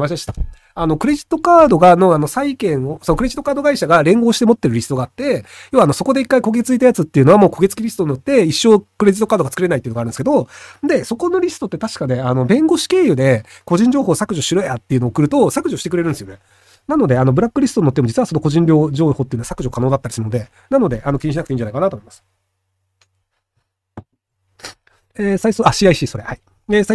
金でした。あの、クレジットカードが、の、あの、債券を、そう、クレジットカード会社が連合して持ってるリストがあって、要は、あの、そこで一回焦げ付いたやつっていうのはもう焦げ付きリストに乗って一生クレジットカードが作れないっていうのがあるんですけど、で、そこのリストって確かね、あの、弁護士経由で個人情報削除しろやっていうのを送ると削除してくれるんですよね。なので、あの、ブラックリストに載っても実はその個人情報っていうのは削除可能だったりするので、なので、あの、気にしなくていいんじゃないかなと思います。えー、最初、あ、CIC、それ、はい。えー、最